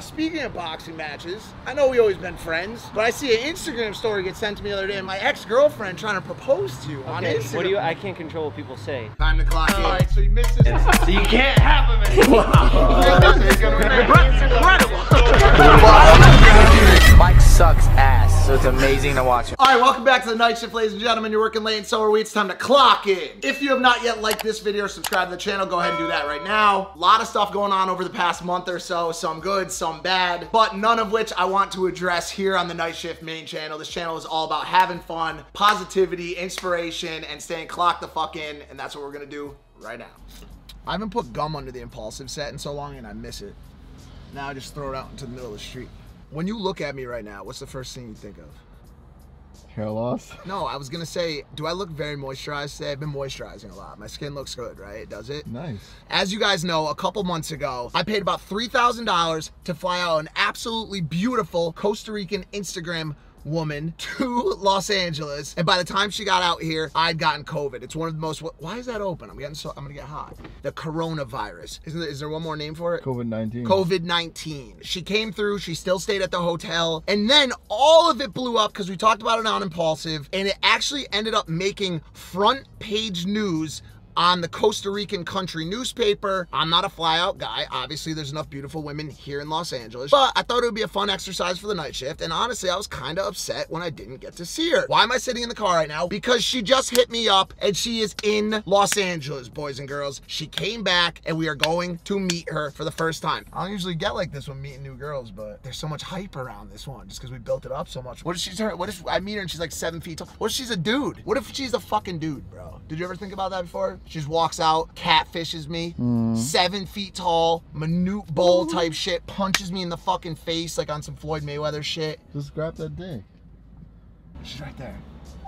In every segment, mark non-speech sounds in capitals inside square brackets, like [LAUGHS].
Uh, speaking of boxing matches, I know we always been friends, but I see an Instagram story get sent to me the other day. My ex-girlfriend trying to propose to you on Instagram. what do you? I can't control what people say. Time to clock in. All right, so you missed this. So you can't have him anymore. [LAUGHS] It's incredible. Mike sucks ass, so it's amazing to watch. All right, welcome back to the night shift, ladies and gentlemen. You're working late, and so are we. It's time to clock in. If you have not yet liked this video or subscribed to the channel, go ahead and do that right now. A lot of stuff going on over the past month or so, some good, some bad, but none of which I want to address here on the night shift main channel. This channel is all about having fun, positivity, inspiration, and staying clocked the fuck in, and that's what we're gonna do right now. I haven't put gum under the Impaulsive set in so long, and I miss it. Now I just throw it out into the middle of the street. When you look at me right now, what's the first thing you think of? Hair loss? No, I was gonna say, do I look very moisturized today? I've been moisturizing a lot. My skin looks good, right? Does it? Nice. As you guys know, a couple months ago, I paid about $3,000 to fly out an absolutely beautiful Costa Rican Instagram woman to [LAUGHS] Los Angeles. And by the time she got out here, I'd gotten COVID. It's one of the most, why is that open? I'm getting so, I'm gonna get hot. The coronavirus. Isn't there, is there one more name for it? COVID 19. COVID 19. She came through, she still stayed at the hotel, and then all of it blew up because we talked about it on Impaulsive, and it actually ended up making front page news on the Costa Rican country newspaper. I'm not a flyout guy. Obviously, there's enough beautiful women here in Los Angeles, but I thought it would be a fun exercise for the night shift. And honestly, I was kind of upset when I didn't get to see her. Why am I sitting in the car right now? Because she just hit me up and she is in Los Angeles, boys and girls. She came back and we are going to meet her for the first time. I don't usually get like this when meeting new girls, but there's so much hype around this one just because we built it up so much. What if she's her? What if I meet her and she's like seven feet tall? What if she's a dude? What if she's a fucking dude, bro? Did you ever think about that before? She just walks out, catfishes me, mm. seven feet tall, Manute Bol type shit, punches me in the fucking face like on some Floyd Mayweather shit. Just grab that dick. She's right there.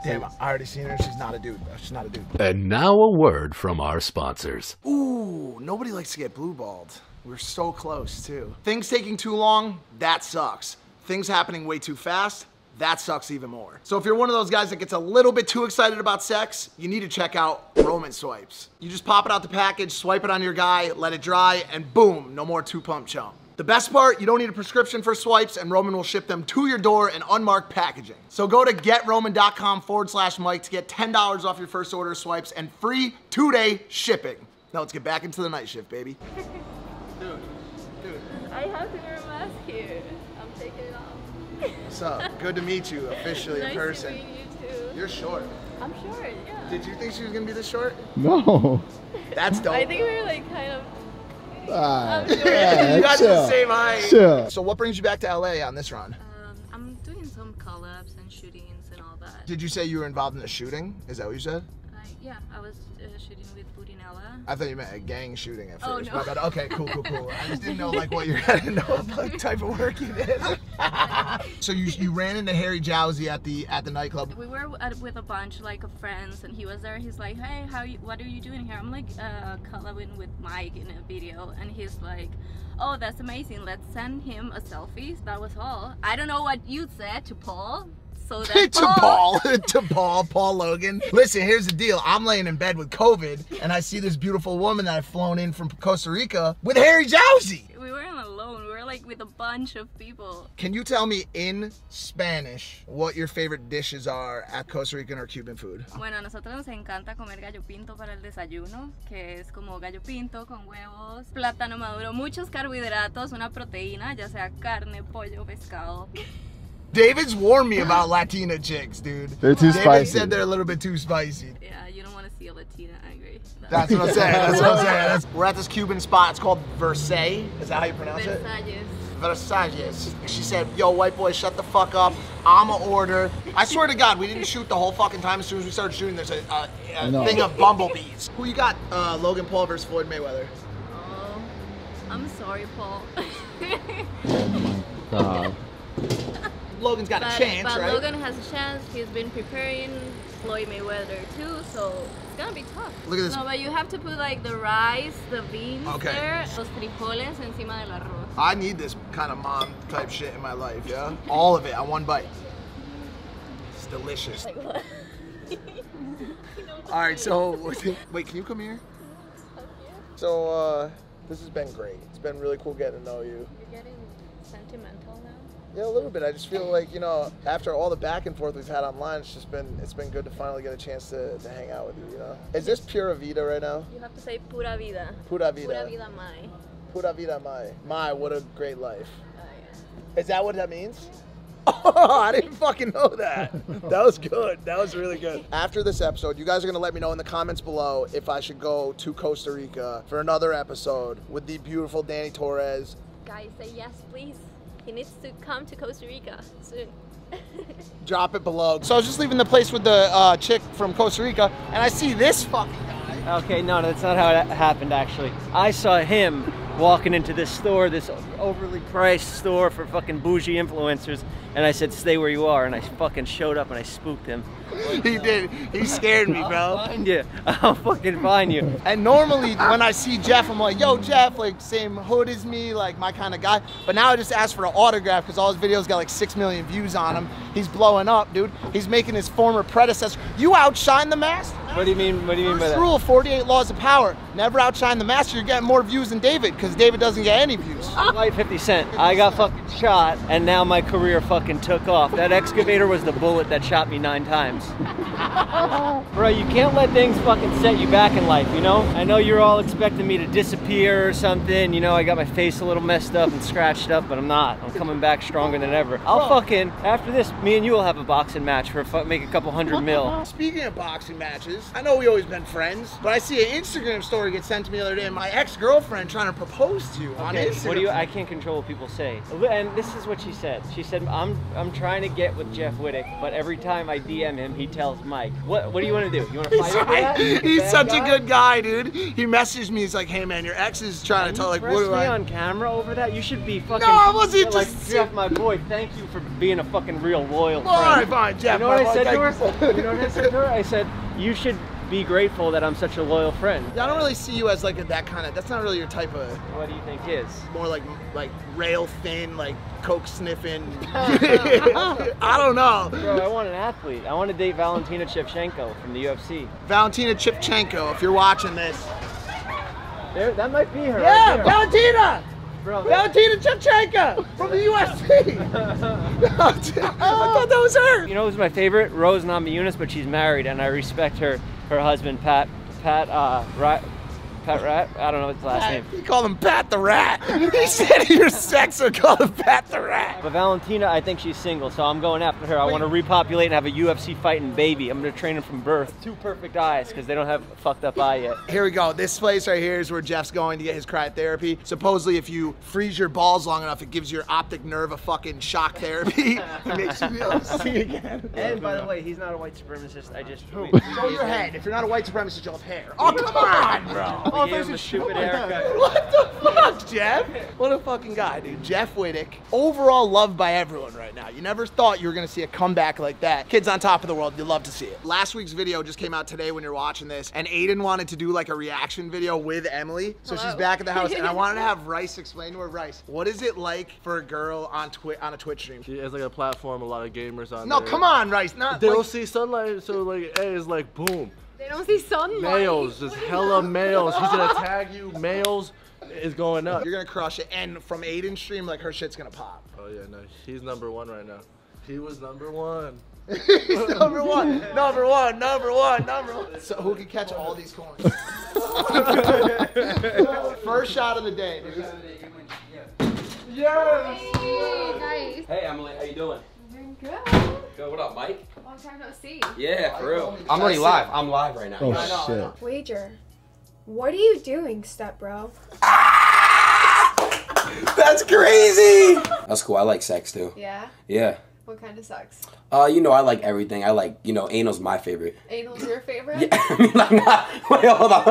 Damn, I already seen her. She's not a dude. She's not a dude. And now a word from our sponsors. Ooh, nobody likes to get blue balled. We're so close too. Things taking too long, that sucks. Things happening way too fast, that sucks even more. So if you're one of those guys that gets a little bit too excited about sex, you need to check out Roman Swipes. You just pop it out the package, swipe it on your guy, let it dry, and boom, no more two pump chump. The best part, you don't need a prescription for swipes, and Roman will ship them to your door in unmarked packaging. So go to getroman.com forward slash Mike to get $10 off your first order of swipes and free two day shipping. Now let's get back into the night shift, baby. [LAUGHS] Dude, dude. I have to wear a mask here. I'm taking it off. What's up? Good to meet you officially nice in person. to meet you too. You're short. I'm short, yeah. Did you think she was gonna be this short? No. That's dope. I think we're like kind of. Ah, yeah, [LAUGHS] you guys are chill. the same height. Chill. So what brings you back to LA on this run? Um, I'm doing some collabs and shootings and all that. Did you say you were involved in a shooting? Is that what you said? Yeah, I was uh, shooting with Budinella. I thought you meant a gang shooting at first. Oh, first. no. My bad. Okay, cool, cool, cool. I just didn't know [LAUGHS] like what you had to know what type of work you did. [LAUGHS] so you you ran into Harry Jowsey at the at the nightclub. We were with a bunch like of friends, and he was there. He's like, "Hey, how you? What are you doing here?" I'm like, uh, collabing with Mike in a video, and he's like, "Oh, that's amazing. Let's send him a selfie." That was all. I don't know what you said to Paul. So [LAUGHS] that to Paul, [LAUGHS] to Paul, Paul Logan. Listen, here's the deal. I'm laying in bed with COVID, and I see this beautiful woman that I've flown in from Costa Rica with Harry Jowsey. We weren't alone. We were like with a bunch of people. Can you tell me in Spanish what your favorite dishes are at Costa Rican or Cuban food? Bueno, a nosotros nos encanta comer gallo pinto para el desayuno, que es como gallo pinto con huevos, plátano maduro, muchos carbohidratos, una proteína, ya sea carne, pollo, pescado. [LAUGHS] David's warned me about Latina chicks, dude. They're too David spicy. said they're a little bit too spicy. Yeah, you don't want to see a Latina angry. That's what I'm [LAUGHS] saying. That's what I'm saying. That's- we're at this Cuban spot. It's called Versailles. Is that how you pronounce it? Versalles. Versailles. She said, yo, white boy, shut the fuck up. I'ma order. I swear to God, we didn't shoot the whole fucking time. As soon as we started shooting, there's a, a, a know. thing of bumblebees. Who you got? Uh, Logan Paul versus Floyd Mayweather. Oh, I'm sorry, Paul. [LAUGHS] Stop. Logan's got but a chance, but right? Logan has a chance. He's been preparing Floyd Mayweather too, so it's gonna be tough. Look at this. No, but you have to put like the rice, the beans Okay. there, los frijoles encima del arroz. I need this kind of mom type shit in my life, yeah? All of it on one bite. It's delicious. Like what? [LAUGHS] All right, so [LAUGHS] wait, can you come here? So uh, this has been great. It's been really cool getting to know you. You're getting sentimental now? Yeah, a little bit. I just feel like you know, after all the back and forth we've had online, it's just been it's been good to finally get a chance to, to hang out with you. You know, is this pura vida right now? You have to say pura vida. Pura vida. Pura vida mai. Pura vida, my my. What a great life. Oh, yeah. Is that what that means? [LAUGHS] Oh, I didn't fucking know that. [LAUGHS] That was good. That was really good. [LAUGHS] After this episode, you guys are gonna let me know in the comments below if I should go to Costa Rica for another episode with the beautiful Dani Torres. Guys, say yes, please. He needs to come to Costa Rica soon. [LAUGHS] Drop it below. So I was just leaving the place with the uh, chick from Costa Rica, and I see this fucking guy. Okay, no, that's not how it happened actually. I saw him walking into this store, this overly priced store for fucking bougie influencers, and I said, stay where you are, and I fucking showed up and I spooked him. [LAUGHS] He did. He scared me, bro. I'll find you. [LAUGHS] I'll fucking find you. And normally when I see Jeff, I'm like, yo, Jeff, like same hood as me, like my kind of guy. But now I just ask for an autograph because all his videos got like six million views on him. He's blowing up, dude. He's making his former predecessor. You outshine the master. What do you mean? What do you mean by that? rule, 48 laws of power. Never outshine the master. You're getting more views than David because David doesn't get any views. [LAUGHS] Like 50 Cent. I got fucking shot, and now my career fucking took off. That excavator was the bullet that shot me nine times. [LAUGHS] Bro, you can't let things fucking set you back in life, you know? I know you're all expecting me to disappear or something. You know, I got my face a little messed up and scratched up, but I'm not. I'm coming back stronger than ever. I'll fucking, after this, me and you will have a boxing match for fu- make a couple hundred mil. Speaking of boxing matches, I know we always been friends, but I see an Instagram story get sent to me the other day. My ex-girlfriend trying to propose to you on Instagram. what do you? I can't control what people say. And this is what she said. She said, "I'm I'm trying to get with Jeff Wittek, but every time I DM him, he tells Mike, what What do you want to do? You want to fight He's, over that? right. He's such guy? a good guy, dude. He messaged me. He's like, "Hey, man, your ex is trying You to tell like, what do me I?" on camera over that? You should be fucking. No, I wasn't like, just- Jeff, my boy. Thank you for being a fucking real loyal All right, friend. fine, Jeff. You know what I said to her? you. Know what I said to her? I said, you should be grateful that I'm such a loyal friend. Yeah, I don't really see you as like a, that kind of. That's not really your type of. What do you think is? More like like rail thin, like coke sniffing. [LAUGHS] [LAUGHS] I don't know. Bro, I want an athlete. I want to date Valentina Shevchenko from the UFC. Valentina Chipchenko, if you're watching this. There, that might be her. Yeah, right there. Valentina. Bro, Valentina Chipchenko from the UFC. [LAUGHS] [LAUGHS] I thought that was her. You know who's my favorite? Rose Namajunas, but she's married, and I respect her her husband Pat Pat uh Rat Pat Rat. I don't know his last name. You call him Pat the Rat. He said you're sex or call him Pat the Rat. But Valentina, I think she's single, so I'm going after her. I want to repopulate and have a UFC fighting baby. I'm gonna train him from birth. Two perfect eyes, because they don't have a fucked up eye yet. Here we go. This place right here is where Jeff's going to get his cryotherapy. Supposedly, if you freeze your balls long enough, it gives your optic nerve a fucking shock therapy. [LAUGHS] it makes you be able to see again. And by the way, he's not a white supremacist. I just Show your head. If you're not a white supremacist, you'll have hair. Oh, come on, bro. Oh, gave him a stupid haircut. [LAUGHS] What the fuck, Jeff? What a fucking guy, dude. Jeff Wittek, overall loved by everyone right now. You never thought you were gonna see a comeback like that. Kids on top of the world, you love to see it. Last week's video just came out today when you're watching this, and Adin wanted to do like a reaction video with Emily. So she's back at the house, and I [LAUGHS] wanted to have Rice explain to her, Rice, what is it like for a girl on Twi- on a Twitch stream? She has like a platform, a lot of gamers on No, there. come on, Rice. Not They like, don't see sunlight, so like, hey, it's like boom. They don't see sunlight. Males, just hella males. He's gonna [LAUGHS] tag you. Males is going up. You're gonna crush it, and from Adin's stream, like her shit's gonna pop. Oh yeah, no, he's number one right now. He was number one. He's [LAUGHS] number one, number one, number one, number one. So who can catch all these coins? [LAUGHS] First shot of the day, dude. Hey, guys. Hey Emily, how you doing? Doing good. Good. What up, Mike? Long time no see. Yeah, for real. I'm already live. I'm live right now. Oh shit. Wager. What are you doing, step bro? [LAUGHS] That's crazy. That's cool. I like sex too. Yeah? Yeah. What kind of sex? Uh, you know, I like everything. I like, you know, anal's my favorite. Anal's your favorite? Yeah, [LAUGHS] I mean, like, not. Wait, hold on.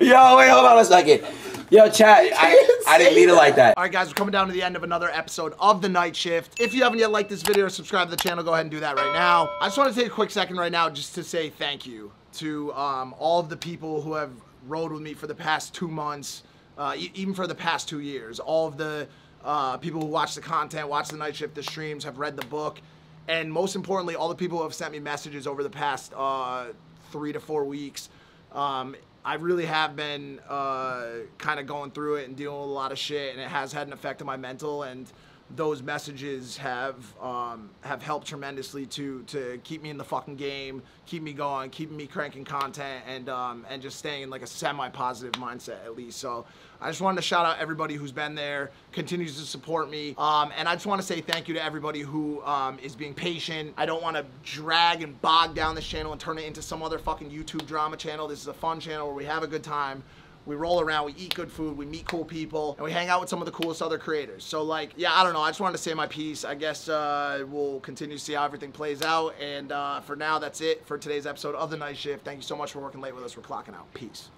[LAUGHS] Yo, wait, hold on a second. Yo, chat. I, I didn't mean it like that. All right, guys, we're coming down to the end of another episode of The Night Shift. If you haven't yet liked this video or subscribed to the channel, go ahead and do that right now. I just want to take a quick second right now just to say thank you to um, all of the people who have rode with me for the past two months, uh, e- even for the past two years. All of the uh, people who watch the content, watch The Night Shift, the streams, have read the book, and most importantly, all the people who have sent me messages over the past uh, three to four weeks. Um, I really have been uh, kind of going through it and dealing with a lot of shit, and it has had an effect on my mental and those messages have um, have helped tremendously to to keep me in the fucking game, keep me going, keeping me cranking content, and um, and just staying in like a semi-positive mindset at least. So I just wanted to shout out everybody who's been there, continues to support me, um, and I just want to say thank you to everybody who um, is being patient. I don't want to drag and bog down this channel and turn it into some other fucking YouTube drama channel. This is a fun channel where we have a good time we roll around, we eat good food, we meet cool people, and we hang out with some of the coolest other creators. So like, yeah, I don't know. I just wanted to say my piece. I guess uh, we'll continue to see how everything plays out. And uh, for now, that's it for today's episode of The Night Shift. Thank you so much for working late with us. We're clocking out. Peace.